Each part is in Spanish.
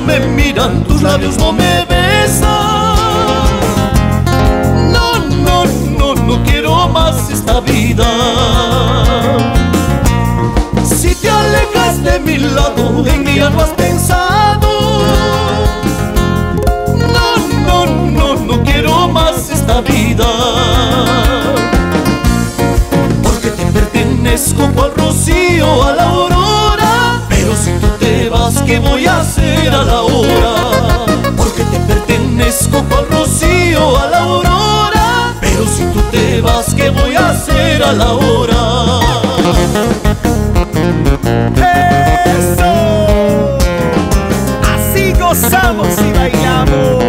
me miran, tus labios no me besan. No, no, no, no quiero más esta vida. Si te alejas de mi lado, en mí ya has pensado. No, no, no, no quiero más esta vida. Porque te pertenezco al rocío, a la aurora, pero si tú ¿qué voy a hacer a la hora? Porque te pertenezco cual rocío a la aurora. Pero si tú te vas, ¿qué voy a hacer a la hora? ¡Eso! Así gozamos y bailamos.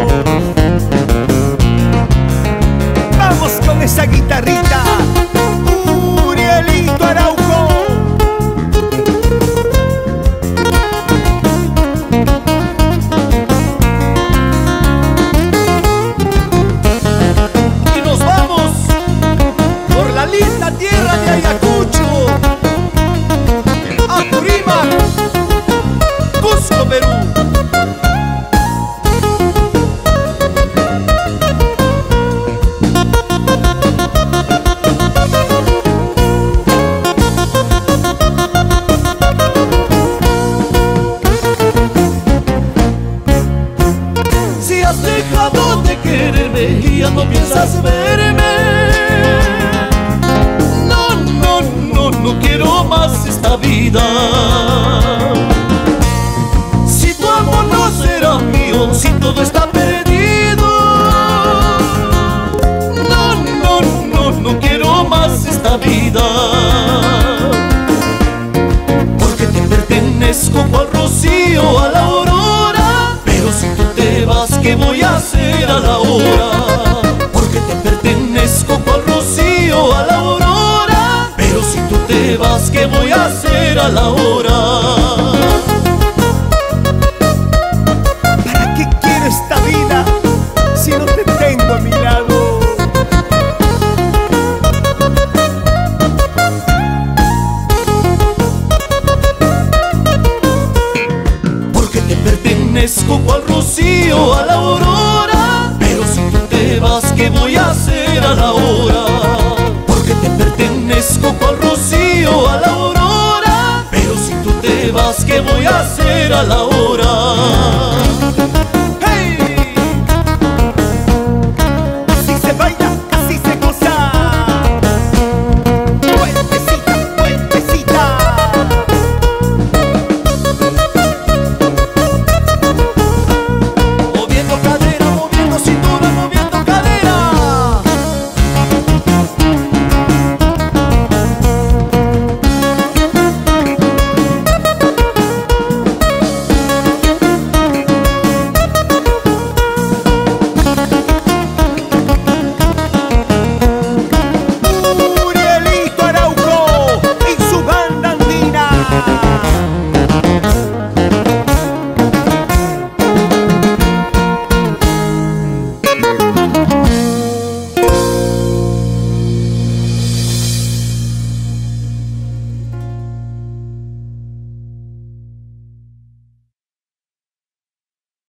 Vamos con esa guitarrita. No, no, no, no quiero más esta vida. Si tu amor no será mío, si todo está perdido. No, no, no, no quiero más esta vida. Porque te pertenezco cual rocío a la aurora. Pero si tú te vas, ¿qué voy a hacer te vas, ¿qué voy a hacer a la hora? ¿Para qué quiero esta vida si no te tengo a mi lado? Porque te pertenezco cual rocío a la a la hora?